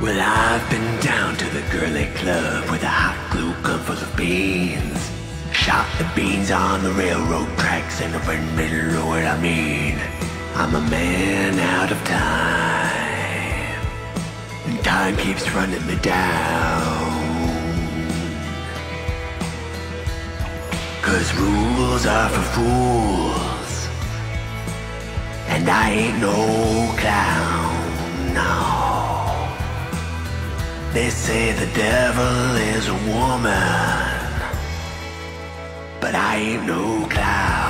Well, I've been down to the girly club with a hot glue gun full of beans. Shot the beans on the railroad tracks and nobody know what I mean. I'm a man out of time. And time keeps running me down. Cause rules are for fools. And I ain't no They say the devil is a woman, but I ain't no clown.